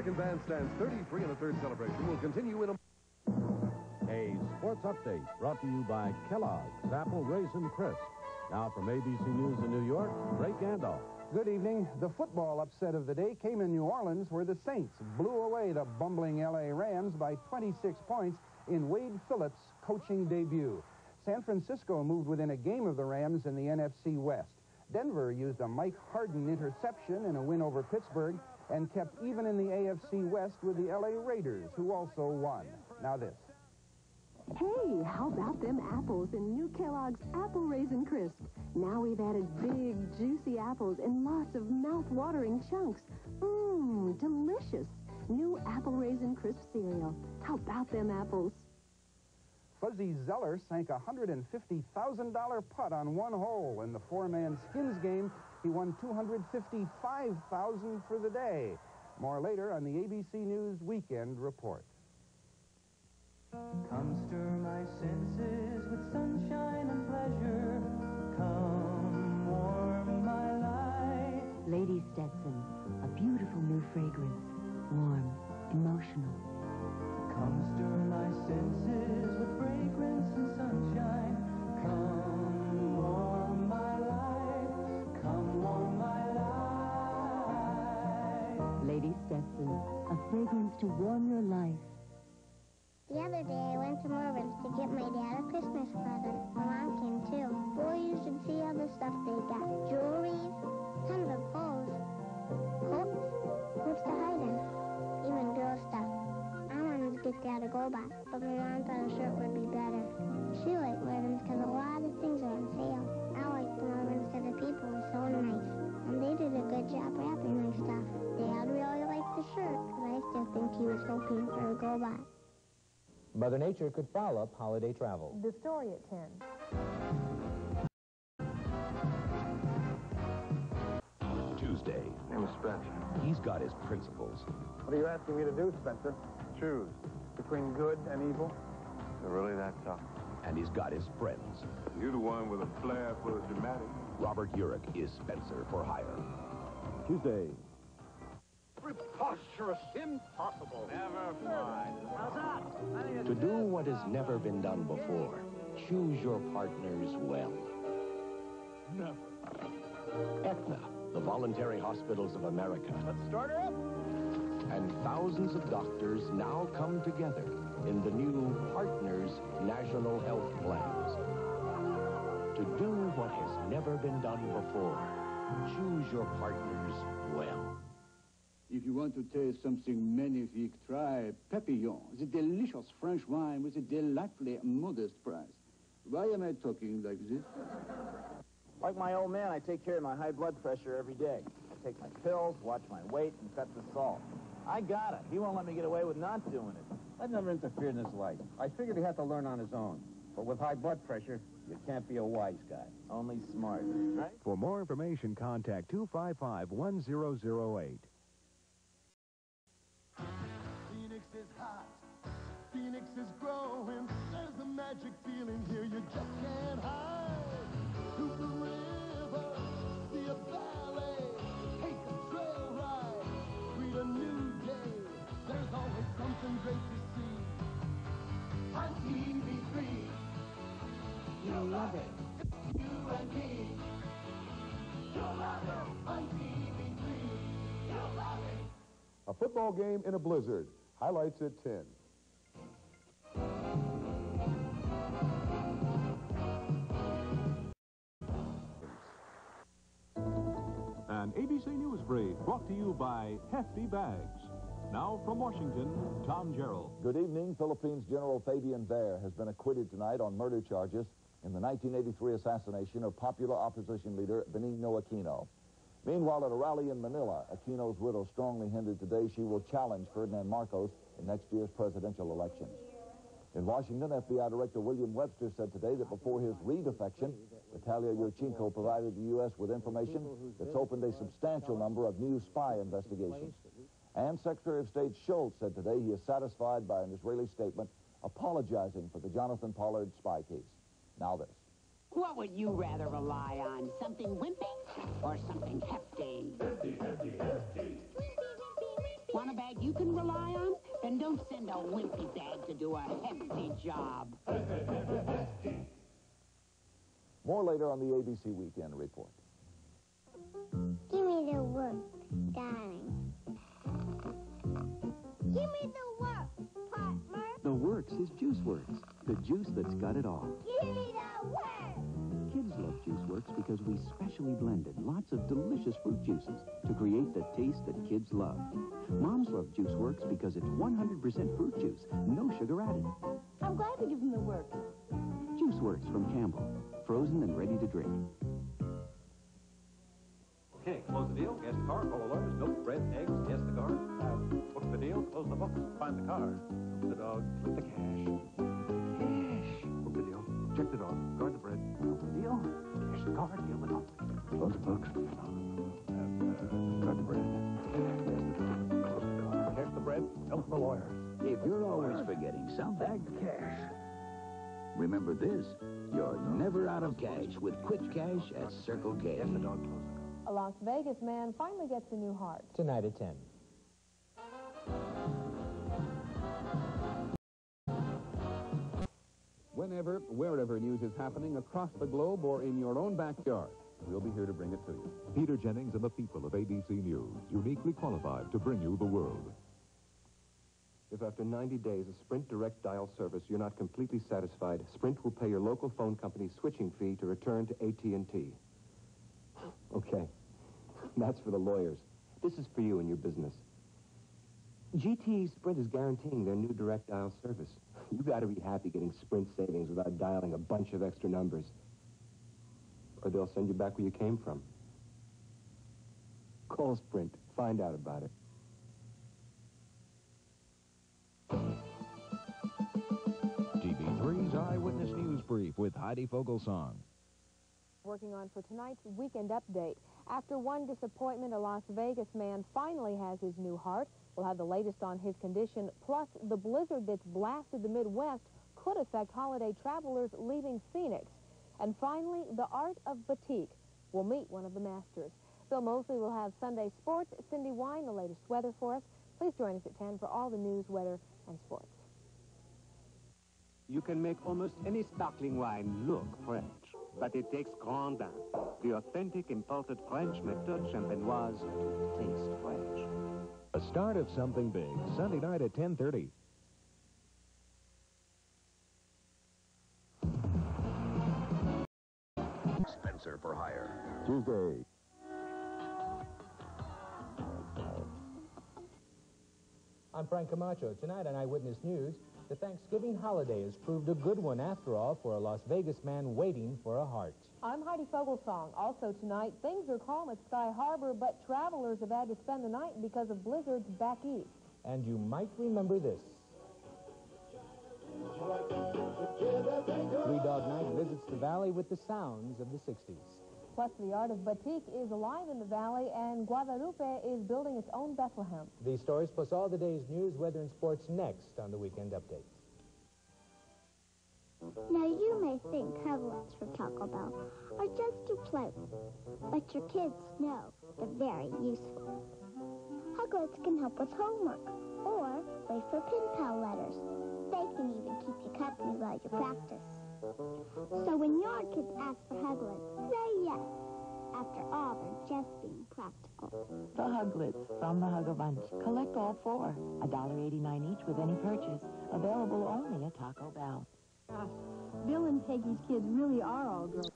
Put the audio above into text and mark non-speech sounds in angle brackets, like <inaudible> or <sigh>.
American Bandstand's 33 and a third celebration will continue in a... A sports update brought to you by Kellogg's Apple Raisin Crisp. Now from ABC News in New York, Ray Gandolf. Good evening. The football upset of the day came in New Orleans where the Saints blew away the bumbling L.A. Rams by 26 points in Wade Phillips' coaching debut. San Francisco moved within a game of the Rams in the NFC West. Denver used a Mike Harden interception in a win over Pittsburgh and kept even in the AFC West with the LA Raiders, who also won. Now this. Hey, how about them apples in new Kellogg's Apple Raisin Crisp? Now we've added big, juicy apples in lots of mouth-watering chunks. Mmm, delicious. New Apple Raisin Crisp cereal. How about them apples? Fuzzy Zoeller sank a $150,000 putt on one hole in the four-man skins game. He won 255,000 for the day. More later on the ABC News Weekend Report. Come stir my senses with sunshine and pleasure. Come warm my life. Lady Stetson, a beautiful new fragrance. Warm, emotional. Come my senses with fragrance and sunshine. Come warm my life. Come warm my life. Lady Stetson, a fragrance to warm your life. The other day I went to Mervyn's to get my dad a Christmas present. My mom came too. Boy, you should see all the stuff they got. Jewelry, tons of clothes, to get dad a GoBot, but my mom thought a shirt would be better. She liked Mervyn's because a lot of things are on sale. I liked the Mervyn's because the people were so nice. And they did a good job wrapping my stuff. Dad really liked the shirt but I still think he was hoping for a GoBot. Mother Nature could foul up holiday travel. The story at 10. Tuesday. Name is Spenser. He's got his principles. What are you asking me to do, Spenser? Choose between good and evil. Is it really that tough? And he's got his friends. You're the one with a flair for the dramatic. Robert Urich is Spenser for hire. Tuesday. Preposterous. Impossible. Never mind. How's that? To do what has never been done before, choose your partners well. Never. Aetna, the Voluntary Hospitals of America, Let's start her up. And thousands of doctors now come together in the new Partners National Health Plans. To do what has never been done before, choose your partners well. If you want to taste something magnifique, try Papillon, the delicious French wine with a delightfully modest price. Why am I talking like this? Like my old man, I take care of my high blood pressure every day. I take my pills, watch my weight, and cut the salt. I got it. He won't let me get away with not doing it. I've never interfered in his life. I figured he had to learn on his own. But with high blood pressure, you can't be a wise guy. Only smart, right? For more information, contact 255-1008. Phoenix is hot. Phoenix is growing. There's a magic feeling here you just can't hide. Football game in a blizzard. Highlights at 10. An ABC News brief brought to you by Hefty Bags. Now from Washington, Tom Jarriel. Good evening. Philippines General Fabian Ver has been acquitted tonight on murder charges in the 1983 assassination of popular opposition leader Benigno Aquino. Meanwhile, at a rally in Manila, Aquino's widow strongly hinted today she will challenge Ferdinand Marcos in next year's presidential election. In Washington, FBI Director William Webster said today that before his redefection, Vitaly Yurchenko provided the U.S. with information that's opened a substantial number of new spy investigations. And Secretary of State Shultz said today he is satisfied by an Israeli statement apologizing for the Jonathan Pollard spy case. Now this. What would you rather rely on? Something wimpy or something hefty? Hefty, hefty, hefty. Want a bag you can rely on? Then don't send a wimpy bag to do a hefty job. More later on the ABC Weekend Report. Give me the work, darling. Give me the work, partner. The Works is Juice Works, the juice that's got it all. Give me the work. Kids love Juice Works because we specially blended lots of delicious fruit juices to create the taste that kids love. Moms love Juice Works because it's 100% fruit juice, no sugar added. I'm glad to give them the work. Juice Works from Campbell, frozen and ready to drink. Okay, close the deal, guess the car, call the lawyers, milk, bread, eggs, guess the car. Uh, book the close the books, find the car. Milk the dog, click the cash. Cash. Book the deal, check the dog, guard the bread. Milk the deal, cash the car, deal the dog. Close the books. Uh, uh, guard the bread. Close the dog, cash the bread, milk the lawyer. If you're always forgetting something, Bag the cash. remember this. You're never out of cash with quick cash at Circle K. Yes, the dog closes. A Las Vegas man finally gets a new heart. Tonight at 10. Whenever, wherever news is happening across the globe or in your own backyard, we'll be here to bring it to you. Peter Jennings and the people of ABC News, uniquely qualified to bring you the world. If after 90 days of Sprint direct dial service you're not completely satisfied, Sprint will pay your local phone company's switching fee to return to AT&T. <gasps> Okay, that's for the lawyers. This is for you and your business. GTE Sprint is guaranteeing their new direct dial service. You got to be happy getting Sprint savings without dialing a bunch of extra numbers. Or they'll send you back where you came from. Call Sprint. Find out about it. TV3's Eyewitness News Brief with Heidi Fogelsong. Working on for tonight's weekend update. After one disappointment, a Las Vegas man finally has his new heart. We'll have the latest on his condition. Plus, the blizzard that's blasted the Midwest could affect holiday travelers leaving Phoenix. And finally, the art of batik. We'll meet one of the masters. Bill Mosley will have Sunday sports. Cindy Wine, the latest weather for us. Please join us at 10 for all the news, weather, and sports. You can make almost any sparkling wine look French, but it takes Grandin, the authentic imported French méthode champenoise, to taste French. A start of something big, Sunday night at 10.30. Spenser for hire. Tuesday. I'm Frank Camacho. Tonight on Eyewitness News, the Thanksgiving holiday has proved a good one after all for a Las Vegas man waiting for a heart. I'm Heidi Fogelsong. Also tonight, things are calm at Sky Harbor, but travelers have had to spend the night because of blizzards back east. And you might remember this. Three Dog Night visits the valley with the sounds of the 60s. Plus, the art of batik is alive in the valley, and Guadalupe is building its own Bethlehem. These stories plus all the day's news, weather, and sports next on the Weekend Update. Now, you may think Huglets from Taco Bell are just too pleasant, but your kids know they're very useful. Huglets can help with homework or wait for pen pal letters. They can even keep you company while you practice. So when your kids ask for Huglets, say yes. After all, they're just being practical. The Huglets from the Hugger Bunch. Collect all four. $1.89 each with any purchase. Available only at Taco Bell. Gosh, Bill and Peggy's kids really are all grown.